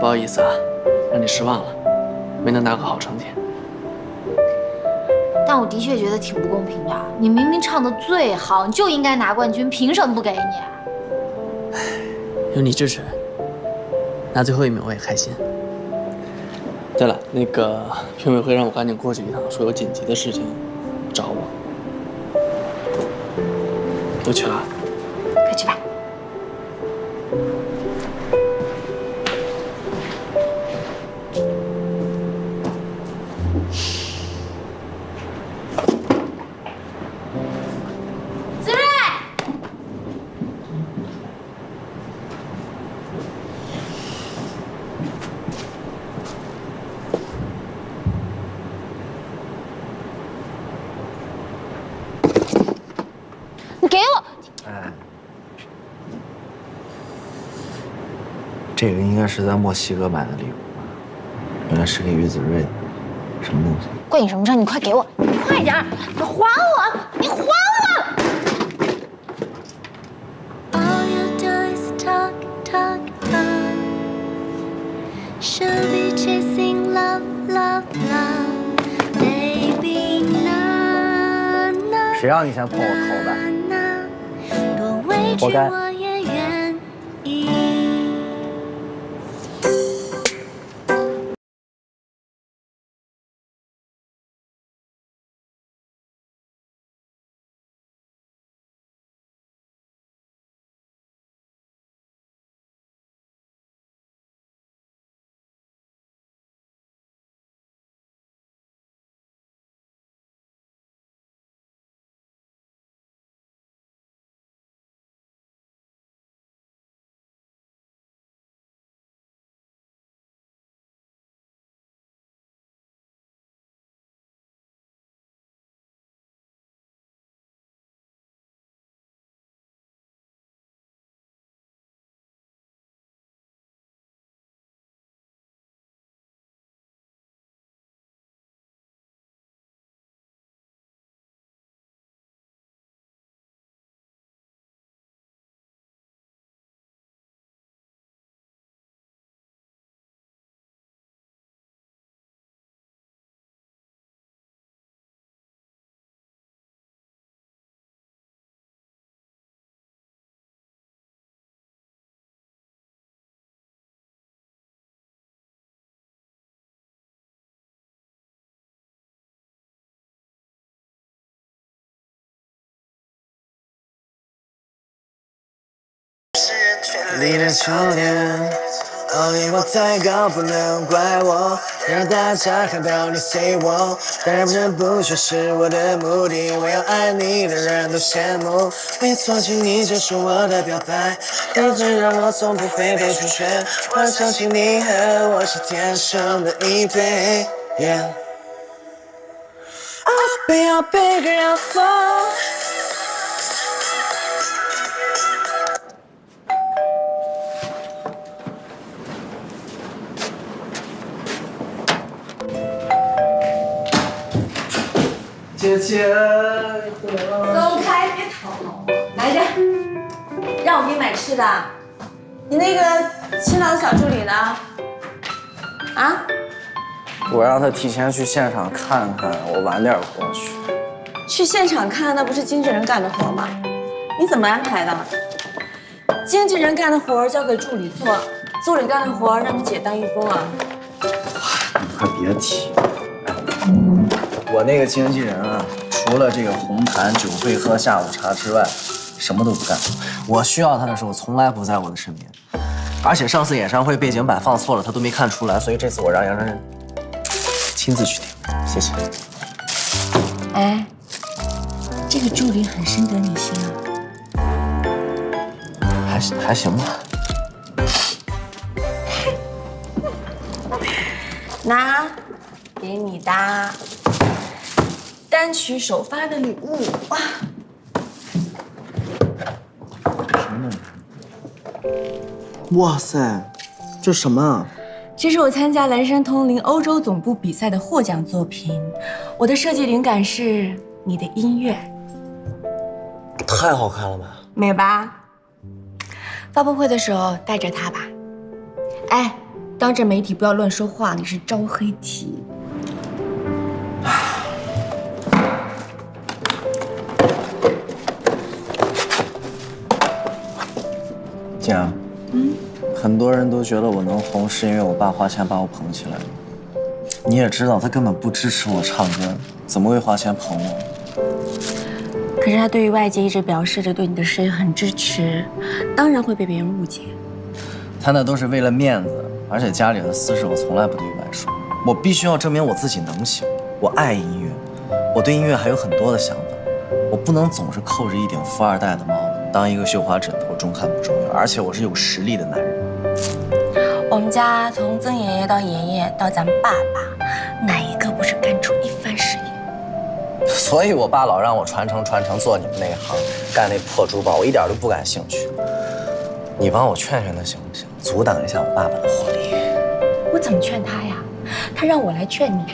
不好意思啊，让你失望了，没能拿个好成绩。但我的确觉得挺不公平的。你明明唱的最好，你就应该拿冠军，凭什么不给你？有你支持，拿最后一名我也开心。对了，那个评委会让我赶紧过去一趟，说有紧急的事情找我。我去了。快去吧。给我。哎，这个应该是在墨西哥买的礼物吧？原来是给于子睿的，什么东西？关你什么事？你快给我，你快点儿，你还我，你还我！All you do is talk, talk, talk. Should be chasing love, love, love. Baby, na na 谁让你先碰我头活该。你的笑脸，哦，你我太高，不能怪我，让大家看到你 say 我，当然这不就是我的目的，我要爱你的人都羡慕，没错，请你就是我的表白，一直让我从不会被拒绝，我相信你和我是天生的一对。Yeah. I'll be your bigger alpha. 姐姐。走开，别讨好我。来着，让我给你买吃的。你那个新郎小助理呢？啊？我让他提前去现场看看，我晚点过去。去现场看，那不是经纪人干的活吗？你怎么安排的？经纪人干的活交给助理做，助理干的活让你姐当义工啊？你快别提。哎，我那个经纪人啊，除了这个红毯、酒会、喝下午茶之外，什么都不干。我需要他的时候，从来不在我的身边。而且上次演唱会背景板放错了，他都没看出来，所以这次我让杨真真亲自去听。谢谢。哎，这个助理很深得你心啊。还行还行吧。拿，给你的单曲首发的礼物哇！哇塞，这什么啊？这是我参加蓝山通灵欧洲总部比赛的获奖作品，我的设计灵感是你的音乐，太好看了吧！美吧？发布会的时候带着它吧。哎，当着媒体不要乱说话，你是招黑体。姐，嗯，很多人都觉得我能红是因为我爸花钱把我捧起来了。你也知道他根本不支持我唱歌，怎么会花钱捧我？可是他对于外界一直表示着对你的事业很支持，当然会被别人误解。他那都是为了面子，而且家里的私事我从来不对外说。我必须要证明我自己能行，我爱音乐，我对音乐还有很多的想法，我不能总是扣着一顶富二代的帽子，当一个绣花枕头，中看不中用。而且我是有实力的男人。我们家从曾爷爷到爷爷到咱爸爸，哪一个不是干出一番事业？所以我爸老让我传承传承做你们那一行，干那破珠宝，我一点都不感兴趣。你帮我劝劝他行不行？阻挡一下我爸爸的火力。我怎么劝他呀？他让我来劝你，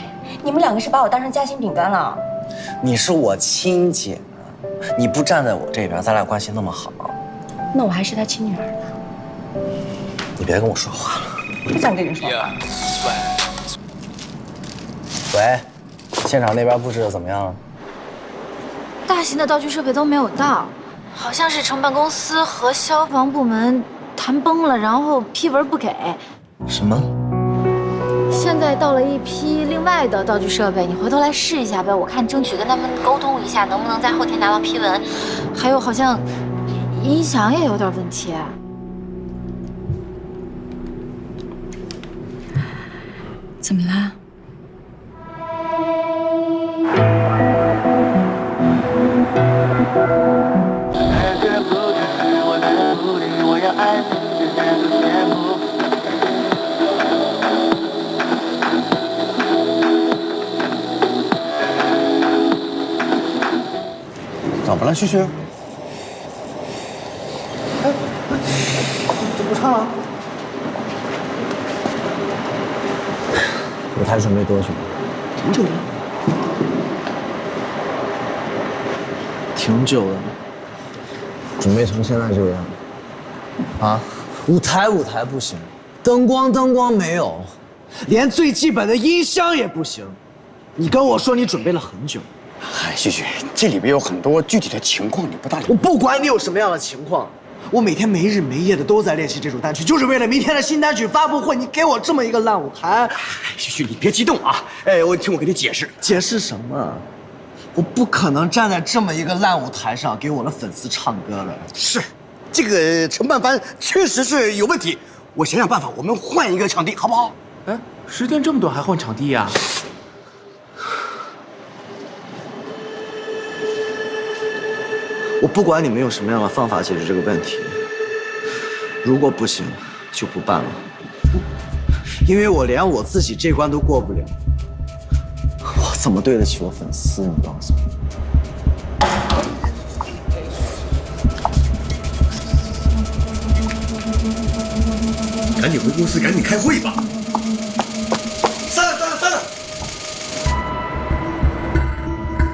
你们两个是把我当成夹心饼干了。你是我亲姐，你不站在我这边，咱俩关系那么好，那我还是他亲女儿呢。你别跟我说话了。不想跟你说话。喂，现场那边布置的怎么样了？大型的道具设备都没有到，好像是承办公司和消防部门谈崩了，然后批文不给。什么？现在到了一批另外的道具设备，你回头来试一下呗，我看争取跟他们沟通一下，能不能在后天拿到批文。还有好像音响也有点问题。怎么了？么了，旭旭？哎，怎么不唱了？舞台准备多久？挺久的，挺久的。准备成现在这个样子。啊，舞台舞台不行，灯光灯光没有，连最基本的音箱也不行。你跟我说你准备了很久，嗨，旭旭，这里边有很多具体的情况，你不大了解。我不管你有什么样的情况，我每天没日没夜的都在练习这首单曲，就是为了明天的新单曲发布会。你给我这么一个烂舞台，旭旭，你别激动啊！哎，我听我给你解释。解释什么？我不可能站在这么一个烂舞台上给我的粉丝唱歌的。是，这个承办方确实是有问题。我想想办法，我们换一个场地，好不好？哎，时间这么短还换场地呀、我不管你们用什么样的方法解决这个问题，如果不行，就不办了。因为我连我自己这关都过不了，我怎么对得起我粉丝？你告诉我。赶紧回公司，赶紧开会吧。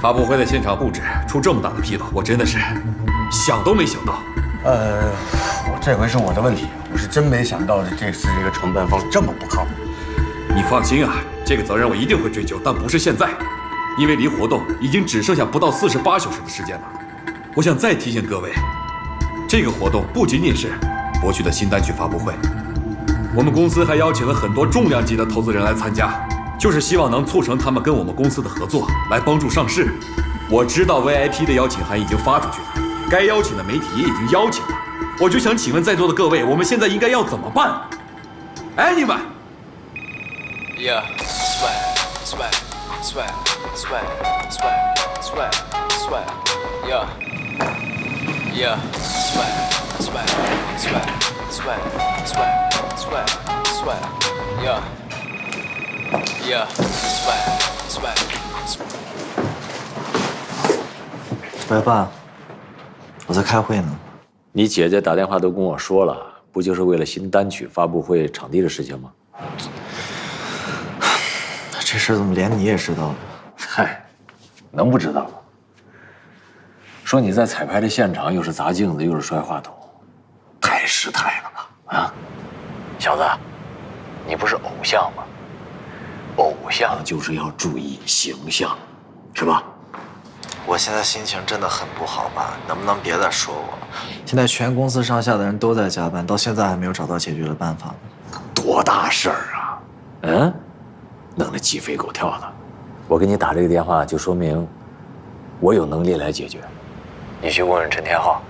发布会的现场布置出这么大的纰漏，我真的是想都没想到。呃，我这回是我的问题，我是真没想到这次这个承办方这么不靠谱。你放心啊，这个责任我一定会追究，但不是现在，因为离活动已经只剩下不到四十八小时的时间了。我想再提醒各位，这个活动不仅仅是博旭的新单曲发布会，我们公司还邀请了很多重量级的投资人来参加，就是希望能促成他们跟我们公司的合作，来帮助上市。我知道 VIP 的邀请函已经发出去了，该邀请的媒体也已经邀请了，我就想请问在座的各位，我们现在应该要怎么办？哎，你们。Yeah, swag, swag, swag, swag, swag, swag, swag. Yeah, yeah, swag, swag, swag, swag, swag, swag, swag. Yeah, yeah, swag, swag, swag. 喂，爸，我在开会呢。你姐姐打电话都跟我说了，不就是为了新单曲发布会场地的事情吗？这事儿怎么连你也知道了？嗨，能不知道吗？说你在彩排的现场又是砸镜子又是摔话筒，太失态了吧？啊，小子，你不是偶像吗？偶像就是要注意形象，是吧？我现在心情真的很不好吧？能不能别再说我了？现在全公司上下的人都在加班，到现在还没有找到解决的办法呢。多大事儿啊！嗯，弄得鸡飞狗跳的。我给你打这个电话，就说明我有能力来解决。你去问问陈天浩，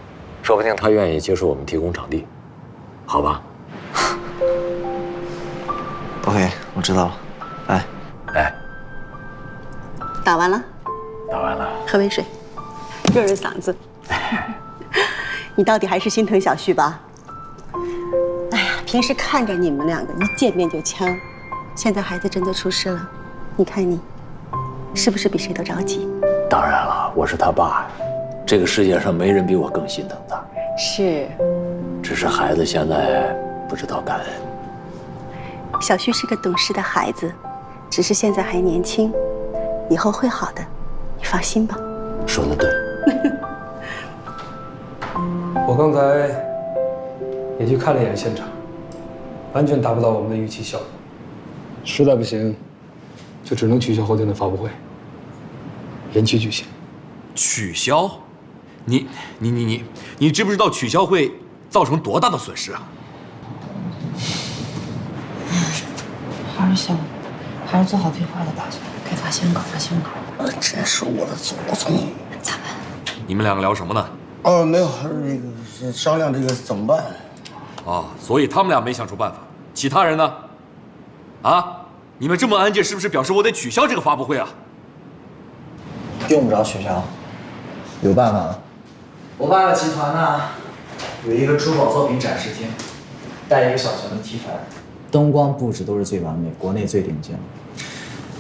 说不定他愿意接受我们提供场地，好吧？OK，我知道了。哎，哎，打完了，打完了。喝杯水，润润嗓子。你到底还是心疼小旭吧？哎呀，平时看着你们两个一见面就呛，现在孩子真的出事了，你看你，是不是比谁都着急？当然了，我是他爸呀，这个世界上没人比我更心疼他。是，只是孩子现在不知道感恩。小旭是个懂事的孩子，只是现在还年轻，以后会好的，你放心吧。说的对。我刚才也去看了一眼现场，完全达不到我们的预期效果。实在不行，就只能取消后天的发布会，延期举行。取消？你你你你你知不知道取消会造成多大的损失啊？还是想，还是做好最坏的打算，该发新闻稿发新闻稿。这是我的祖宗。咋办？你们两个聊什么呢？哦，没有，那个是商量这个怎么办。哦，所以他们俩没想出办法，其他人呢？啊，你们这么安静，是不是表示我得取消这个发布会啊？用不着取消，有办法了。我爸爸集团呢，有一个珠宝作品展示厅，带一个小型的 T 台，灯光布置都是最完美，国内最顶尖的。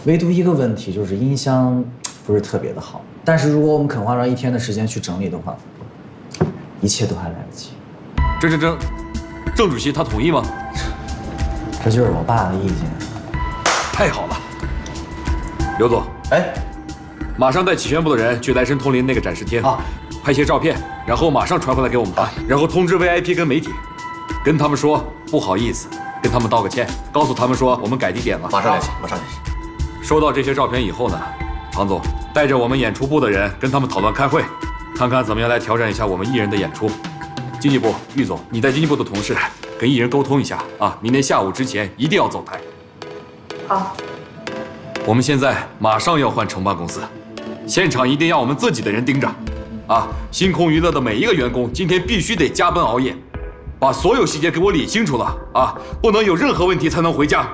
唯独一个问题就是音箱不是特别的好。但是如果我们肯花上一天的时间去整理的话，一切都还来得及。郑郑郑，郑主席他同意吗？这就是我爸的意见。太好了，刘总，哎，马上带企宣部的人去莱申通林那个展示厅啊，拍些照片，然后马上传回来给我们看，然后通知 VIP 跟媒体，跟他们说不好意思，跟他们道个歉，告诉他们说我们改地点了。马上联系，马上联系。收到这些照片以后呢，唐总带着我们演出部的人跟他们讨论开会，看看怎么样来调整一下我们艺人的演出。经济部玉总，你带经济部的同事跟艺人沟通一下啊，明天下午之前一定要走台。好。我们现在马上要换承办公司，现场一定要我们自己的人盯着，啊，星空娱乐的每一个员工今天必须得加班熬夜，把所有细节给我理清楚了啊，不能有任何问题才能回家。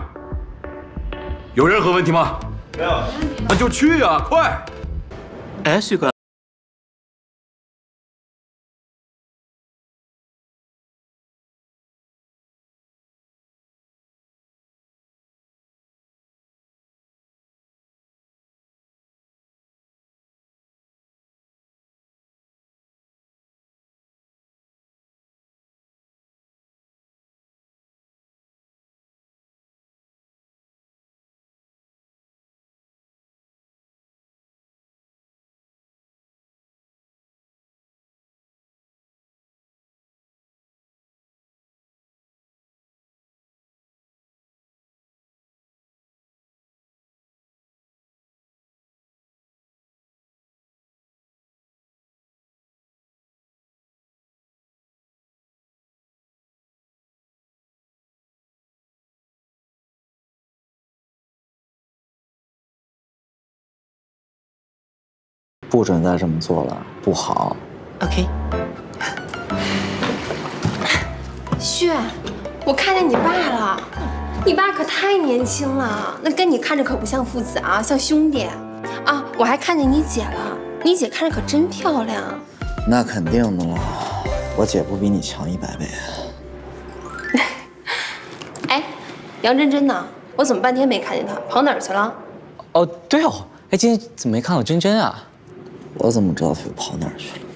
有任何问题吗？没有。那就去啊，快！哎，旭哥。不准再这么做了，不好。OK。旭，我看见你爸了，你爸可太年轻了，那跟你看着可不像父子啊，像兄弟。啊，我还看见你姐了，你姐看着可真漂亮。那肯定的了，我姐不比你强一百倍。哎，杨真真呢？我怎么半天没看见她，跑哪儿去了？哦，对哦，哎，今天怎么没看到真真啊？我怎么知道他又跑哪儿去了？